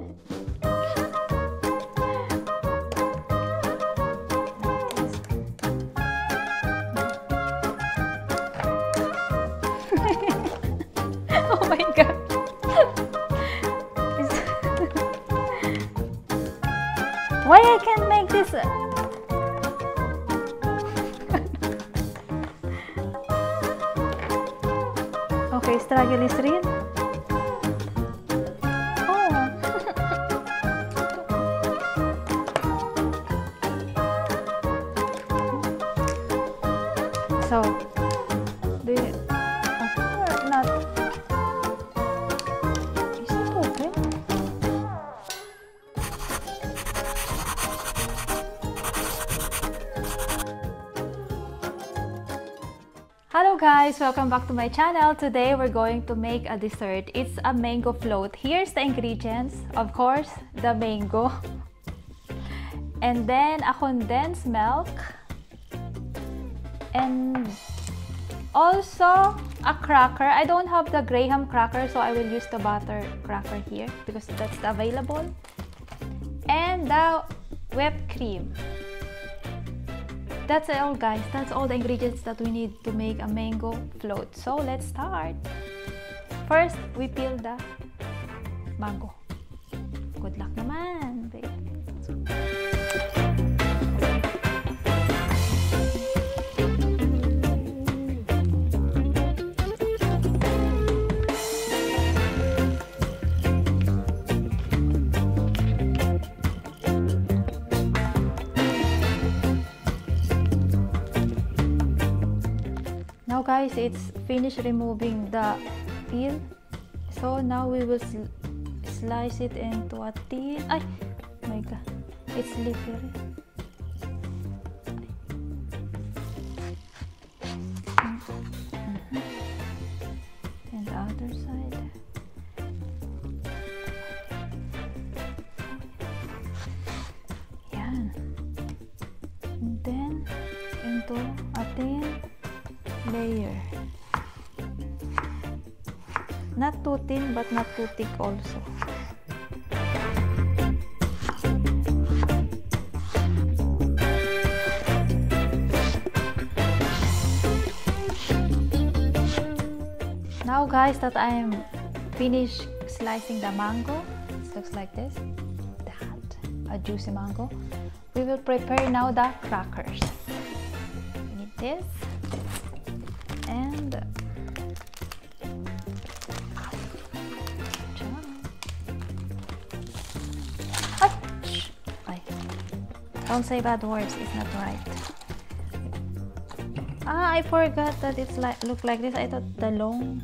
oh my god. Why I can't make this? okay, struggle is real. Guys, welcome back to my channel. Today we're going to make a dessert. It's a mango float. Here's the ingredients. Of course, the mango. And then a condensed milk. And also a cracker. I don't have the graham cracker, so I will use the butter cracker here because that's available. And the whipped cream. That's all guys. That's all the ingredients that we need to make a mango float. So let's start. First, we peel the mango. Good luck naman, babe. Guys, it's finished removing the peel. So now we will sl slice it into a thin. Ay, my god, it's slippery. Too thin but not too thick also. Now guys that I'm finished slicing the mango, it looks like this. That, a juicy mango. We will prepare now the crackers. We need this and Don't say bad words, it's not right. Ah, I forgot that it's like look like this. I thought the long.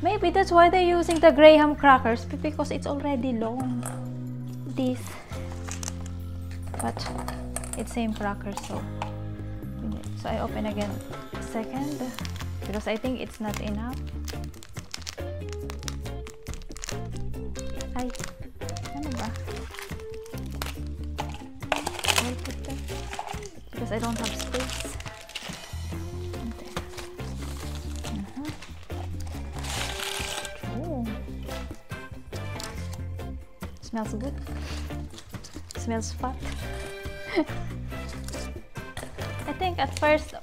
Maybe that's why they're using the graham crackers because it's already long. This, but it's same crackers so. So I open again second because I think it's not enough. Ay, because I don't have space. Oh. Smells good. Smells fat. I think at first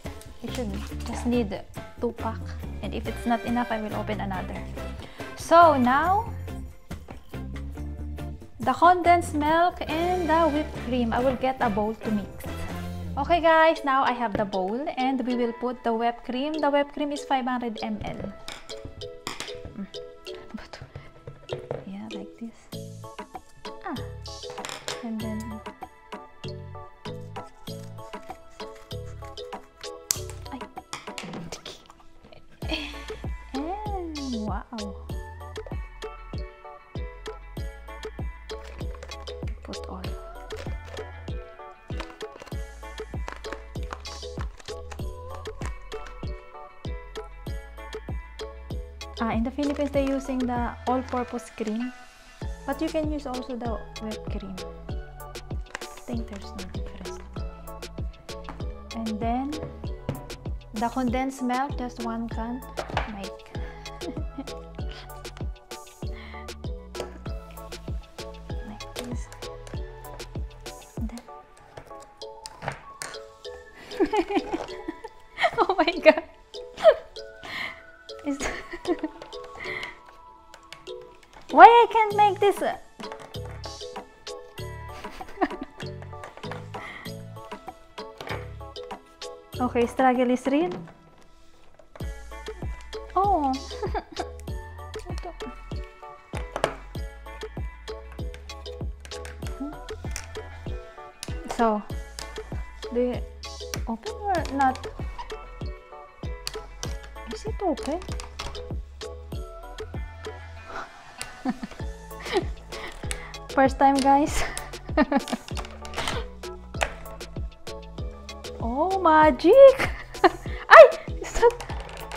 we should just need two pack and if it's not enough I will open another. So now the condensed milk and the whipped cream. I will get a bowl to mix. Okay guys, now I have the bowl and we will put the whipped cream. The whipped cream is 500 ml. Ah, in the Philippines, they're using the all-purpose cream. But you can use also the whipped cream. I think there's no difference. And then, the condensed milk, just one can. My guys. oh my god. Why I can't make this? okay, struggle is real. Oh. so, you open or not? Is it open? First time guys. oh, magic! Ay!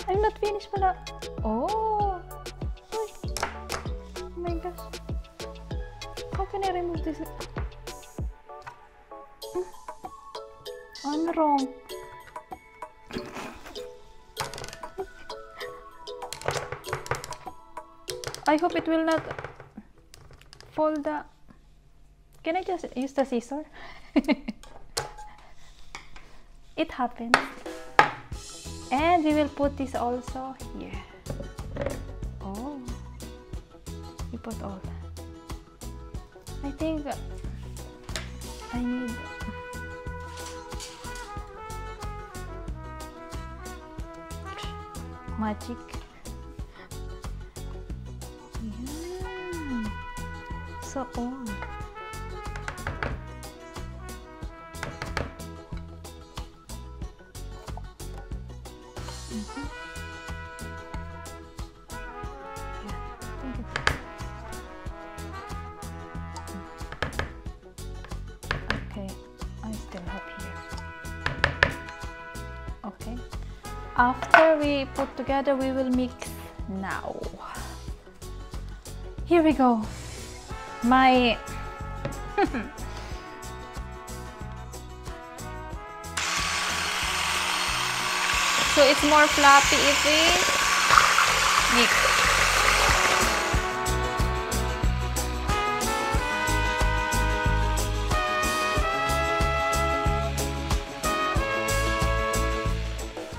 I'm not finished pala. Oh! Ay. Oh my gosh. How can I remove this? Hmm. I'm wrong. I hope it will not fall the... Can I just use the scissor? it happens. And we will put this also here. Oh. We put all. I think I need... Magic. Yeah. Um. Okay, I still have here. Okay. After we put together, we will mix now. Here we go. My So it's more floppy if we mix.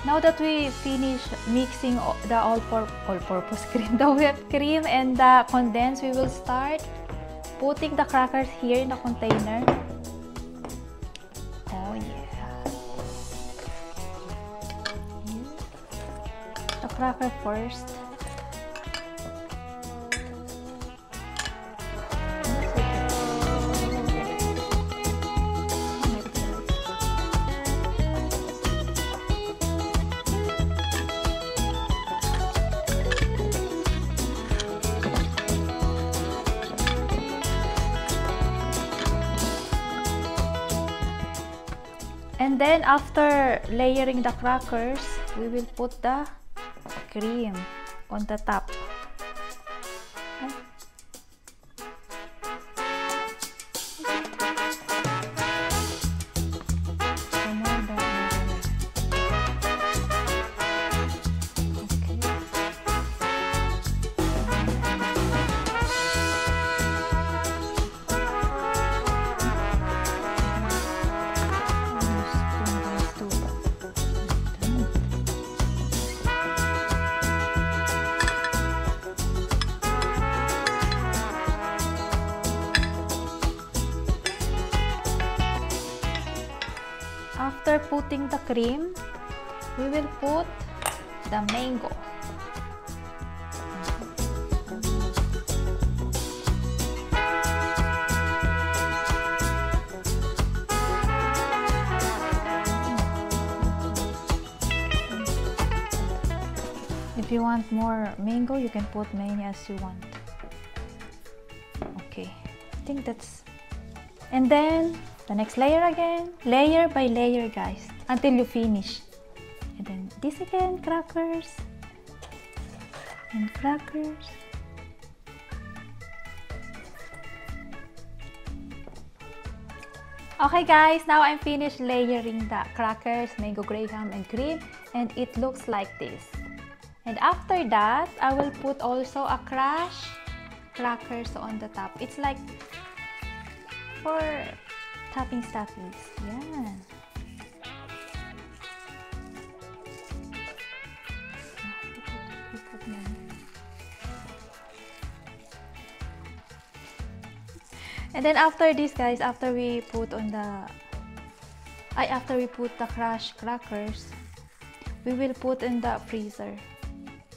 Now that we finish mixing the all-pur- all-purpose cream, the whipped cream and the condensed, we will start putting the crackers here in the container. Oh yeah. The cracker first. Then after layering the crackers, we will put the cream on the top. Putting the cream, we will put the mango. If you want more mango, you can put many as you want. Okay, I think that's... And then, the next layer again. Layer by layer, guys. Until you finish. And then this again, crackers. And crackers. Okay guys, now I'm finished layering the crackers, mango graham and cream and it looks like this. And after that, I will put also a crush crackers on the top. It's like for topping stuffies. Yan. And then after this guys, after we put on the I after we put the crushed crackers, we will put in the freezer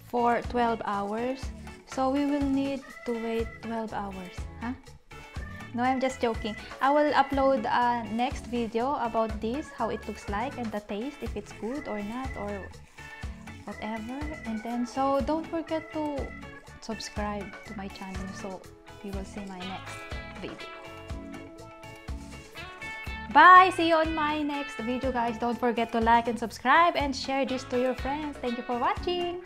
for 12 hours. So we will need to wait 12 hours. Huh? No, I'm just joking. I will upload a next video about this, how it looks like and the taste, if it's good or not or whatever. And then, so don't forget to subscribe to my channel so you will see my next video. Bye! See you on my next video guys. Don't forget to like and subscribe and share this to your friends. Thank you for watching.